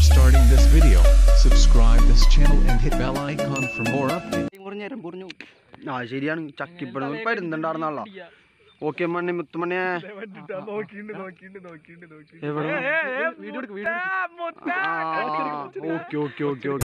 Before starting this video, subscribe this channel and hit bell icon for more updates. ആ ശരിയാണ് ചക്കിപ്പഴം പരുന്നുണ്ടായിരുന്നല്ല okay മണ്ണി മുത്തുമണിയെ ഓക്കെ ഓക്കെ ഓക്കെ ഓക്കെ